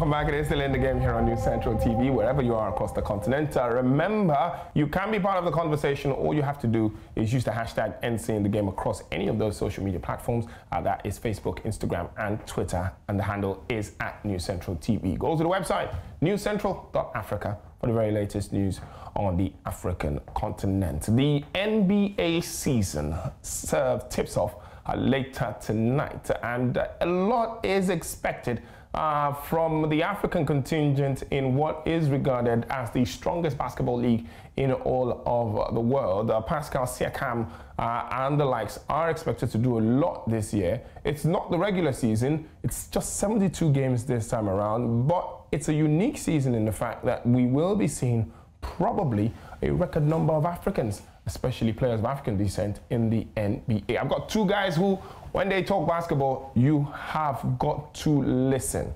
Welcome back. It is still in the game here on News Central TV, wherever you are across the continent. Uh, remember, you can be part of the conversation. All you have to do is use the hashtag NC in the game across any of those social media platforms. Uh, that is Facebook, Instagram, and Twitter. And the handle is at News Central TV. Go to the website, newscentral.africa, for the very latest news on the African continent. The NBA season serve tips off uh, later tonight, and uh, a lot is expected uh, from the African contingent in what is regarded as the strongest basketball league in all of the world. Uh, Pascal Siakam uh, and the likes are expected to do a lot this year. It's not the regular season, it's just 72 games this time around, but it's a unique season in the fact that we will be seeing probably a record number of Africans, especially players of African descent in the NBA. I've got two guys who when they talk basketball, you have got to listen.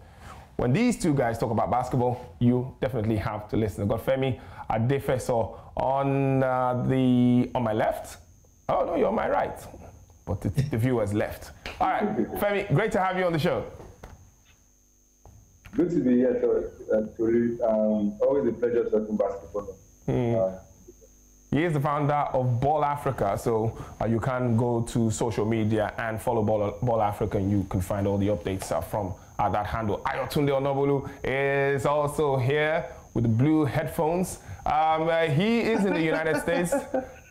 When these two guys talk about basketball, you definitely have to listen. I've got Femi Adefeso on uh, the on my left. Oh no, you're on my right, but the, the viewers left. All right, Femi, great to have you on the show. Good to be here, Tolu. Uh, um, always a pleasure talking basketball. Hmm. Uh, he is the founder of Ball Africa, so uh, you can go to social media and follow Ball, Ball Africa, and you can find all the updates uh, from uh, that handle. Ayotunde Onabolu is also here with the blue headphones. Um, uh, he is in the United States.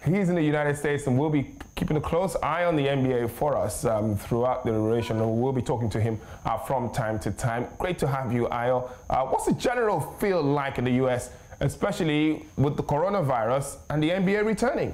He's in the United States, and we'll be keeping a close eye on the NBA for us um, throughout the duration. And we'll be talking to him uh, from time to time. Great to have you, Ayo. Uh, what's the general feel like in the U.S.? Especially with the coronavirus and the NBA returning?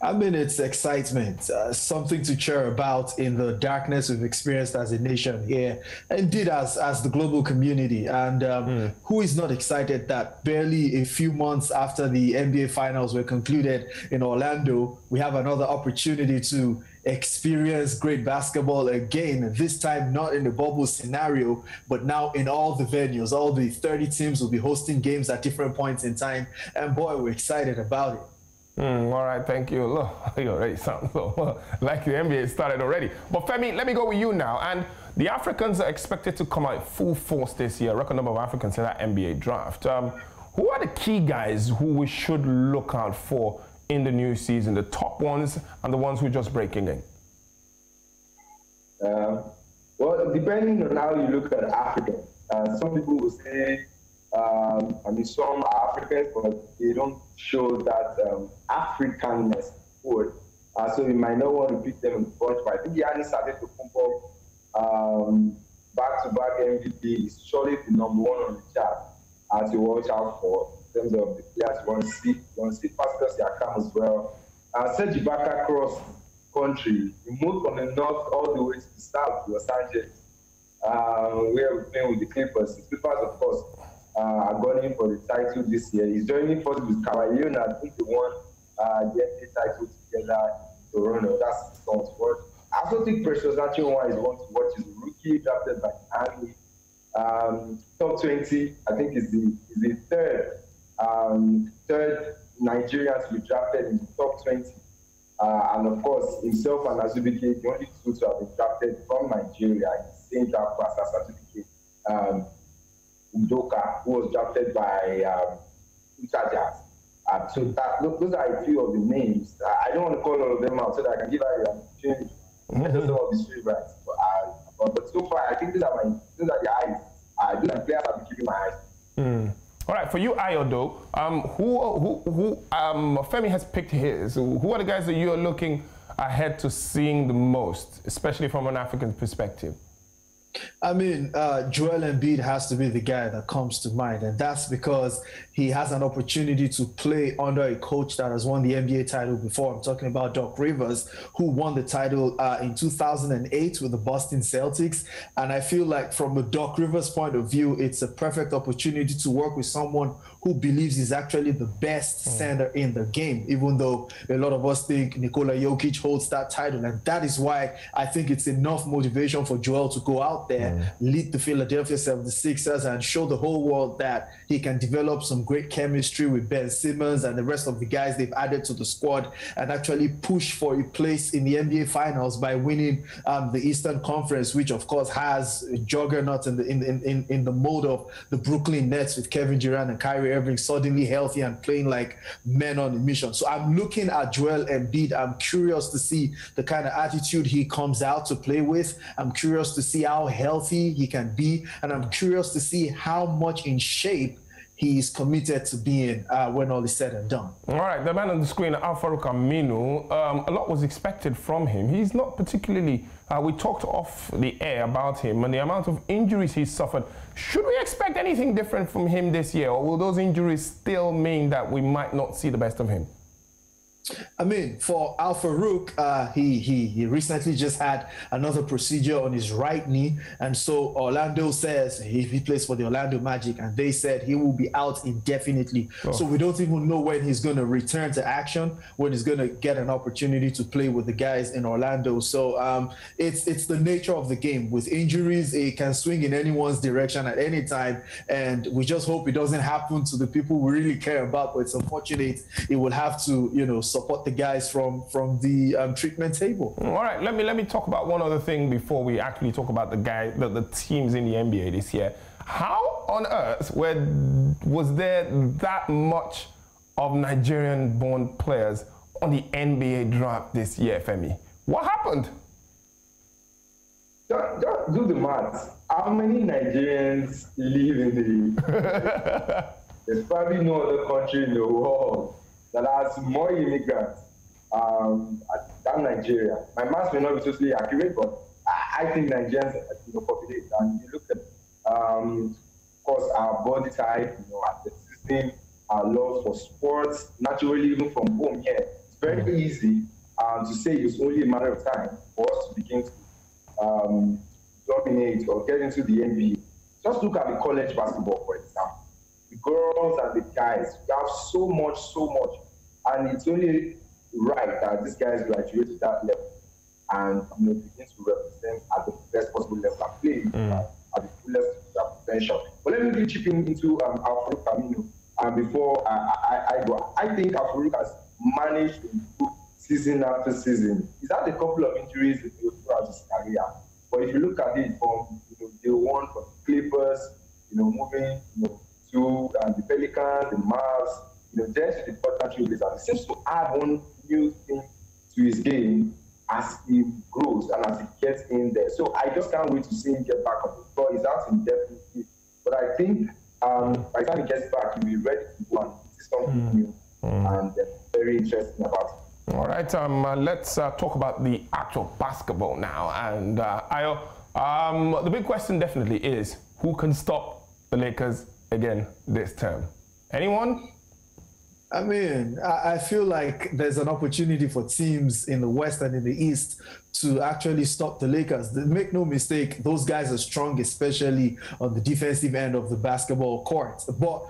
I mean, it's excitement, uh, something to cheer about in the darkness we've experienced as a nation here, indeed as as the global community. And um, mm. who is not excited that barely a few months after the NBA finals were concluded in Orlando, we have another opportunity to experience great basketball again, this time not in the bubble scenario, but now in all the venues. All the 30 teams will be hosting games at different points in time. And boy, we're excited about it. Mm, all right, thank you. Look, you already sound so like the NBA started already. But Femi, let me go with you now. And the Africans are expected to come out full force this year. Record number of Africans in that NBA draft. Um, who are the key guys who we should look out for in the new season? The top ones and the ones who are just breaking in? Uh, well, depending on how you look at Africa, uh, some people will say, um, I mean, some are Africans, but they don't show that um, Africanness forward. Uh, so you might not want to pick them in the bunch, but I think Giannis Antetokounmpo um, back-to-back MVP is surely the number one on the chart as you watch out for in terms of the players to see. To see Pascal Siakam as well. Uh, Serge Ibaka crossed country. We moved from the north all the way to the south, Los Angeles, um, where we're playing with the Clippers. The Clippers, of course, uh, are going for the title this year. He's joining forces with Kawhi I think they won uh, the NBA title together in Toronto. That's sounds worth. I also think Precious Achiuwa is one to watch. He's a rookie drafted by Miami. Um, top 20, I think, is the is the third um, third to be drafted in the top 20 uh, and of course, himself and Azubuike, the only two to have been drafted from Nigeria in the same draft class as Azubuike. Um, Udoka, who was drafted by um, Uh, so that, those are a few of the names. I don't want to call all of them out so that I can give out the opportunity mm-hmm. to some of. But, uh, but, but, so far, I think these are my these are the eyes. Uh, these are players I've been keeping my eyes. Mm. All right, for you, Ayodo, um, who, who, who, um, Femi has picked his. Who are the guys that you're looking ahead to seeing the most, especially from an African perspective? I mean, uh, Joel Embiid has to be the guy that comes to mind, and that's because he has an opportunity to play under a coach that has won the NBA title before. I'm talking about Doc Rivers, who won the title uh, in 2008 with the Boston Celtics. And I feel like, from a Doc Rivers point of view, it's a perfect opportunity to work with someone who believes he's actually the best mm. center in the game, even though a lot of us think Nikola Jokic holds that title. And that is why I think it's enough motivation for Joel to go out there, mm. lead the Philadelphia 76ers, and show the whole world that he can develop some great chemistry with Ben Simmons and the rest of the guys they've added to the squad and actually push for a place in the NBA Finals by winning um, the Eastern Conference, which of course has juggernauts in the in, in, in the mode of the Brooklyn Nets with Kevin Durant and Kyrie Irving suddenly healthy and playing like men on a mission. So I'm looking at Joel Embiid. I'm curious to see the kind of attitude he comes out to play with. I'm curious to see how healthy he can be, and I'm curious to see how much in shape he's committed to being uh, when all is said and done. All right, the man on the screen, Al-Farouq Aminu, um, a lot was expected from him. He's not particularly, uh, we talked off the air about him and the amount of injuries he's suffered. Should we expect anything different from him this year, or will those injuries still mean that we might not see the best of him? I mean, for Al-Farouq, uh, he, he he recently just had another procedure on his right knee, and so Orlando says he, he plays for the Orlando Magic, and they said he will be out indefinitely. Oh. So we don't even know when he's going to return to action, when he's going to get an opportunity to play with the guys in Orlando. So um, it's it's the nature of the game. With injuries, it can swing in anyone's direction at any time, and we just hope it doesn't happen to the people we really care about. But it's unfortunate it will have to, you know support the guys from from the um, treatment table. All right, let me let me talk about one other thing before we actually talk about the guy the, the teams in the NBA this year. How on earth were, was there that much of Nigerian-born players on the NBA draft this year, Femi? What happened? Just, just do the math. How many Nigerians live in the? There's probably no other country in the world that has more immigrants um, than Nigeria. My math may not be totally accurate, but I, I think Nigerians you know, populate. And you look at, um, of course, our body type, you know, athleticism, our love for sports, naturally, even from home here, it's very mm. easy um, to say it's only a matter of time for us to begin to um, dominate or get into the NBA. Just look at the college basketball, for example. The girls and the guys, we have so much, so much and it's only right that these guys graduate to that level and you know, begin to represent at the best possible level and play mm. at the fullest their potential. But let me really chip in into um, Al-Farouq Aminu um, before I, I, I, go. I think Al-Farouq has managed to improve season after season. He's had a couple of injuries throughout his career. But if you look at it from you know, day one from Clippers, you know, moving you know, to um, the Pelicans, the Mavs, you know, just the important thing is that he seems to add one new thing to his game as he grows and as he gets in there. So I just can't wait to see him get back on the floor. He's out indefinitely. But I think um, by the time he gets back, he'll be ready to go and see something mm. new mm. and uh, very interesting about it. All right, um, uh, let's uh, talk about the actual basketball now. And uh, Ayo, um, the big question definitely is who can stop the Lakers again this term? Anyone? I mean, I, feel like there's an opportunity for teams in the West and in the East to actually stop the Lakers. Make no mistake, those guys are strong, especially on the defensive end of the basketball court. But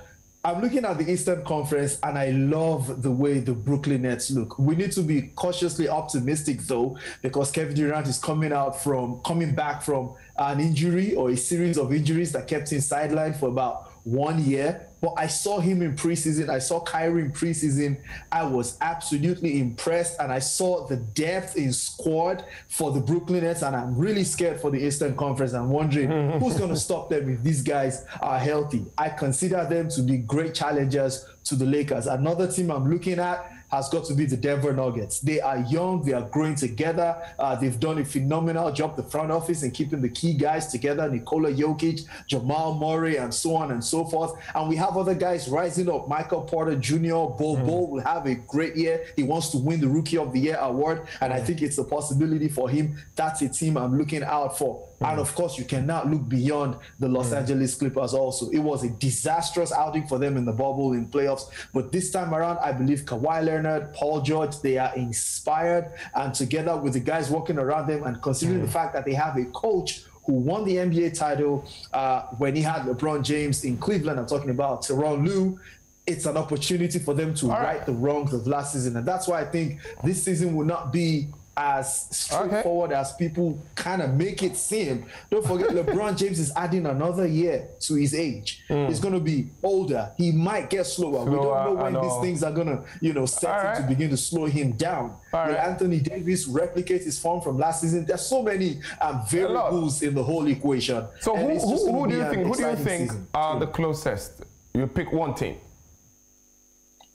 I'm looking at the Eastern Conference and I love the way the Brooklyn Nets look. We need to be cautiously optimistic though, because Kevin Durant is coming out from coming back from an injury or a series of injuries that kept him sidelined for about one year. But I saw him in preseason. I saw Kyrie in preseason. I was absolutely impressed, and I saw the depth in squad for the Brooklyn Nets. And I'm really scared for the Eastern Conference. I'm wondering who's going to stop them if these guys are healthy. I consider them to be great challengers to the Lakers. Another team I'm looking at has got to be the Denver Nuggets. They are young, they are growing together. Uh, they've done a phenomenal job, the front office, in keeping the key guys together Nikola Jokic, Jamal Murray, and so on and so forth. And we have other guys rising up. Michael Porter Jr., Bol mm. Bol will have a great year. He wants to win the Rookie of the Year award, and I think it's a possibility for him. That's a team I'm looking out for. Mm. And of course, you cannot look beyond the Los mm. Angeles Clippers also. It was a disastrous outing for them in the bubble in playoffs. But this time around, I believe Kawhi Leonard, Paul George, they are inspired. And together with the guys working around them and considering mm. the fact that they have a coach who won the NBA title uh, when he had LeBron James in Cleveland. I'm talking about Tyronn Lue it's an opportunity for them to right. right the wrongs of last season. And that's why I think this season will not be as straightforward okay. as people kind of make it seem. Don't forget, LeBron James is adding another year to his age. Mm. He's going to be older. He might get slower. slower we don't know when these things are going to, you know, set right. to begin to slow him down. All Will right. Anthony Davis replicate his form from last season? There's so many um, variables in the whole equation. So who, who, who do you think? Who do you think are the closest? You pick one team.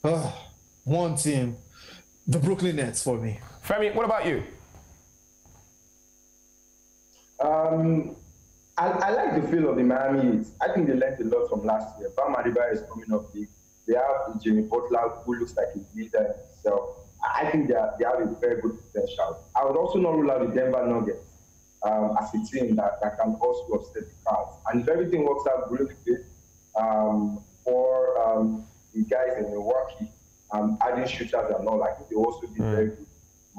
Uh, one team, the Brooklyn Nets for me. Femi, what about you? Um, I, I, like the feel of the Miami Heat. I think they learned a lot from last year. Bam Adebayo is coming up big. They have Jimmy Butler, who looks like a leader himself. I think they, are, they have a very good potential. I would also not rule out the Denver Nuggets um, as a team that, that can also upset the cards. And if everything works out really good um, for um, the guys in Milwaukee, um, adding shooters and all, I think they also be mm. very good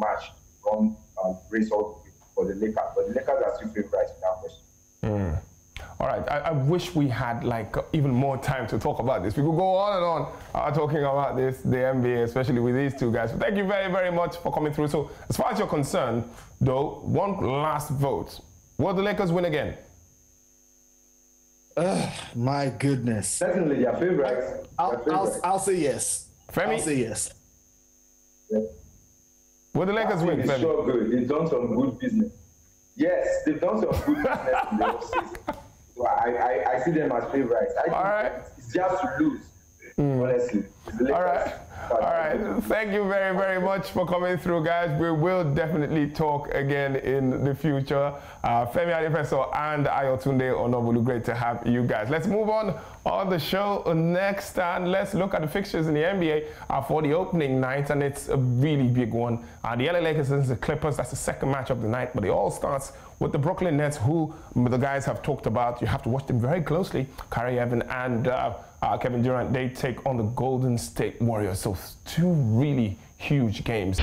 match from um, result for the Lakers. But the Lakers are still favorites in that question. Mm. All right, I, I, wish we had like even more time to talk about this. We could go on and on uh, talking about this, the NBA, especially with these two guys. But thank you very, very much for coming through. So, as far as you're concerned, though, one last vote. Will the Lakers win again? Uh, my goodness. Definitely, their favorites. I'll, I'll, I'll, say yes. Femi? I'll say yes. Yeah. Will the Lakers win? It's sure good. They've done some good business. Yes, they've done some good business in the offseason. So I, I, I see them as favorites. I All right. It's just to lose, mm. honestly. All right. All right. Thank you very, very much for coming through, guys. We will definitely talk again in the future. Uh, Femi Adefeso and Ayotunde Onabolu, great to have you guys. Let's move on on the show next and let's look at the fixtures in the NBA uh, for the opening night and it's a really big one. Uh, the LA Lakers and the Clippers, that's the second match of the night, but it all starts with the Brooklyn Nets who the guys have talked about. You have to watch them very closely. Kyrie Irving and uh, uh, Kevin Durant, they take on the Golden State Warriors. So two really huge games.